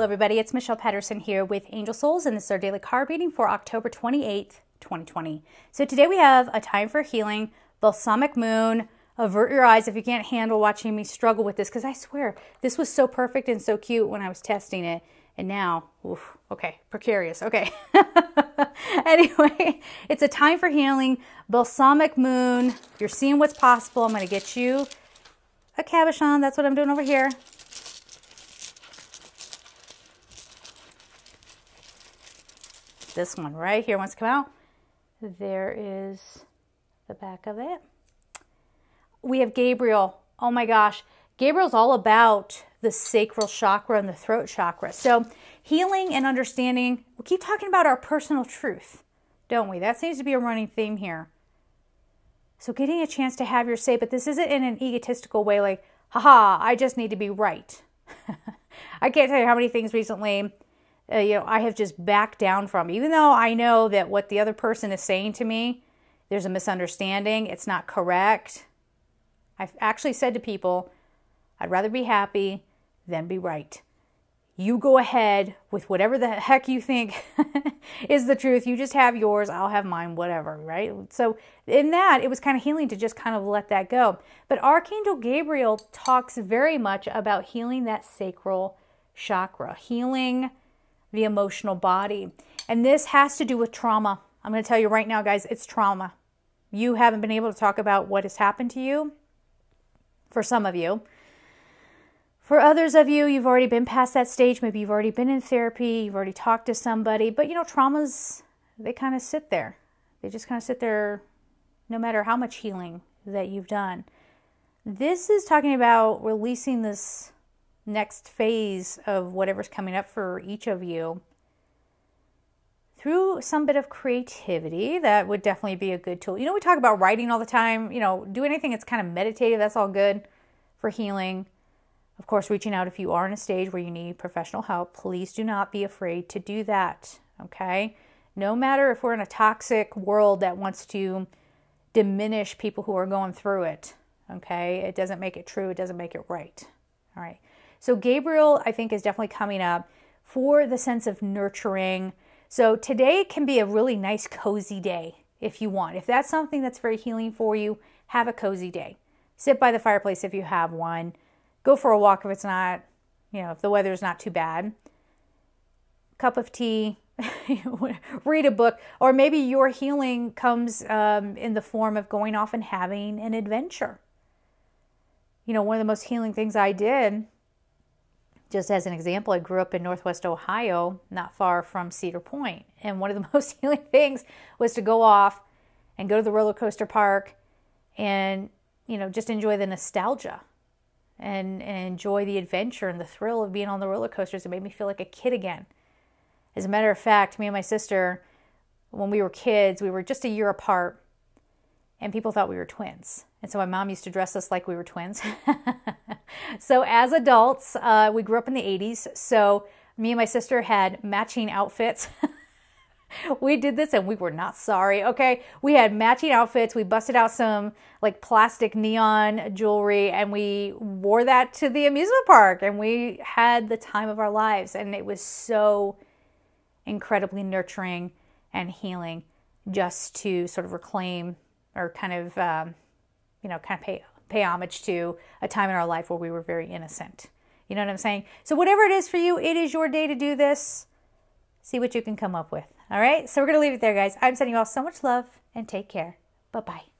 Hello, everybody. It's Michelle Patterson here with Angel Souls, and this is our daily card reading for October 28th, 2020. So, today we have a time for healing, balsamic moon. Avert your eyes if you can't handle watching me struggle with this, because I swear this was so perfect and so cute when I was testing it. And now, oof, okay, precarious. Okay. anyway, it's a time for healing, balsamic moon. You're seeing what's possible. I'm going to get you a cabochon. That's what I'm doing over here. This one right here wants to come out. There is the back of it. We have Gabriel. Oh my gosh. Gabriel's all about the sacral chakra and the throat chakra. So, healing and understanding, we keep talking about our personal truth, don't we? That seems to be a running theme here. So, getting a chance to have your say, but this isn't in an egotistical way like, haha, I just need to be right. I can't tell you how many things recently uh, you know, I have just backed down from. Even though I know that what the other person is saying to me, there's a misunderstanding, it's not correct. I've actually said to people, I'd rather be happy than be right. You go ahead with whatever the heck you think is the truth. You just have yours, I'll have mine, whatever, right? So, in that, it was kind of healing to just kind of let that go. But Archangel Gabriel talks very much about healing that sacral chakra, healing the emotional body. And this has to do with trauma. I'm going to tell you right now, guys, it's trauma. You haven't been able to talk about what has happened to you for some of you. For others of you, you've already been past that stage. Maybe you've already been in therapy, you've already talked to somebody, but you know, traumas, they kind of sit there. They just kind of sit there no matter how much healing that you've done. This is talking about releasing this next phase of whatever's coming up for each of you through some bit of creativity that would definitely be a good tool. You know we talk about writing all the time you know do anything that's kind of meditative that's all good for healing. Of course reaching out if you are in a stage where you need professional help please do not be afraid to do that okay? No matter if we're in a toxic world that wants to diminish people who are going through it okay? It doesn't make it true it doesn't make it right all right so, Gabriel, I think, is definitely coming up for the sense of nurturing. So, today can be a really nice, cozy day if you want. If that's something that's very healing for you, have a cozy day. Sit by the fireplace if you have one. Go for a walk if it's not, you know, if the weather's not too bad. Cup of tea, read a book, or maybe your healing comes um, in the form of going off and having an adventure. You know, one of the most healing things I did just as an example, I grew up in Northwest Ohio, not far from Cedar Point. And one of the most healing things was to go off and go to the roller coaster park and, you know, just enjoy the nostalgia and, and enjoy the adventure and the thrill of being on the roller coasters. It made me feel like a kid again. As a matter of fact, me and my sister, when we were kids, we were just a year apart, and people thought we were twins. And so my mom used to dress us like we were twins. so as adults, uh, we grew up in the 80s. So me and my sister had matching outfits. we did this and we were not sorry. Okay. We had matching outfits. We busted out some like plastic neon jewelry and we wore that to the amusement park and we had the time of our lives. And it was so incredibly nurturing and healing just to sort of reclaim or kind of um, you know, kind of pay pay homage to a time in our life where we were very innocent. You know what I'm saying? So whatever it is for you, it is your day to do this. See what you can come up with. All right? So we're going to leave it there, guys. I'm sending you all so much love and take care. Bye-bye.